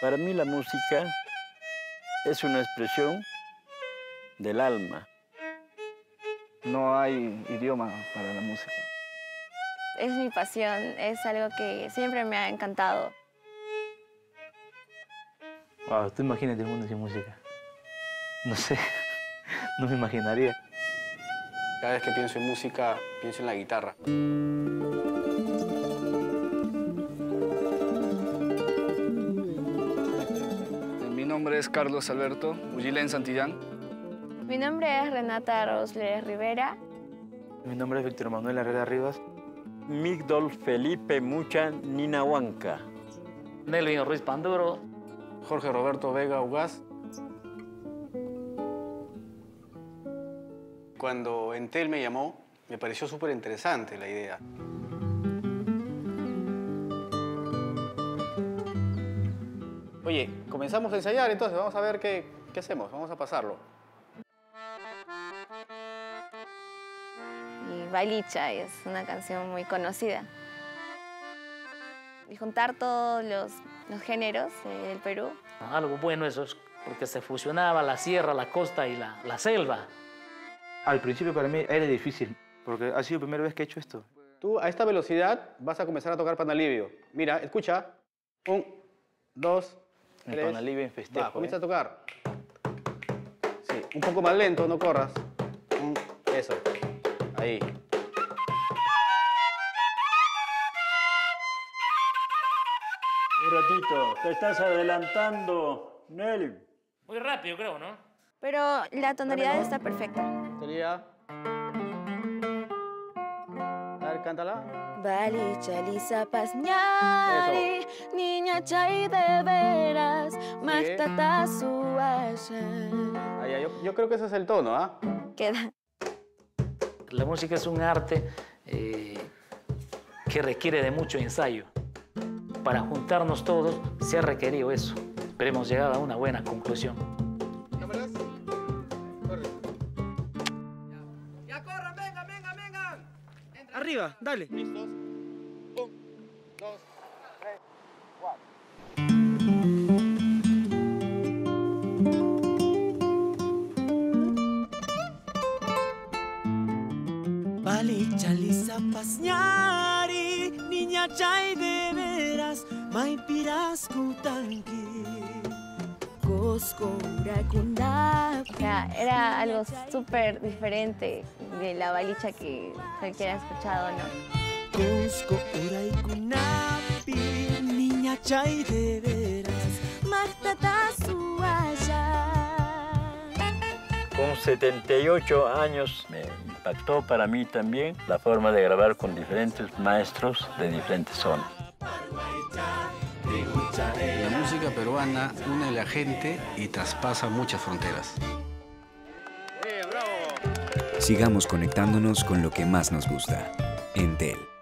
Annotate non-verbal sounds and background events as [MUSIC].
Para mí la música es una expresión del alma. No hay idioma para la música. Es mi pasión, es algo que siempre me ha encantado. Wow, tú imagínate el mundo sin música. No sé, [LAUGHS] no me imaginaría. Cada vez que pienso en música, pienso en la guitarra. Nombre es Carlos Alberto en Santillán. Mi nombre es Renata Rosler Rivera. Mi nombre es Víctor Manuel Herrera Rivas. Migdol Felipe Mucha Ninahuanca. Nelvin Ruiz Panduro. Jorge Roberto Vega Ugaz. Cuando Entel me llamó, me pareció súper interesante la idea. Oye, comenzamos a ensayar entonces, vamos a ver qué, qué hacemos, vamos a pasarlo. Y Balicha es una canción muy conocida. Y juntar todos los, los géneros eh, del Perú. Algo bueno eso es porque se fusionaba la sierra, la costa y la, la selva. Al principio para mí era difícil, porque ha sido la primera vez que he hecho esto. Tú a esta velocidad vas a comenzar a tocar panalivio. Mira, escucha. Un, dos, El tres. Panalivio en festejo, Va, comienza ¿eh? a tocar. Sí, un poco más lento, no corras. Eso. Ahí. Un ratito, te estás adelantando, Nelly. Muy rápido, creo, ¿no? Pero la tonalidad está perfecta. Sería. Cántala. Balicha lisa pasñari, niña chay de veras, ahí, yo, yo creo que ese es el tono, ¿ah? Queda. La música es un arte eh, que requiere de mucho ensayo. Para juntarnos todos se ha requerido eso. Pero hemos llegado a una buena conclusión. Arriba, dale. ¿Listos? Un, dos, tres, cuatro. Balicha lisa pasñari, niña chay de veras, maipiras kutanki. Ya, era algo súper diferente de la balicha que cualquiera ha escuchado, ¿no? Niña chay de veras. Con 78 años me impactó para mí también la forma de grabar con diferentes maestros de diferentes zonas. La música peruana une a la gente y traspasa muchas fronteras. Sigamos conectándonos con lo que más nos gusta. Entel.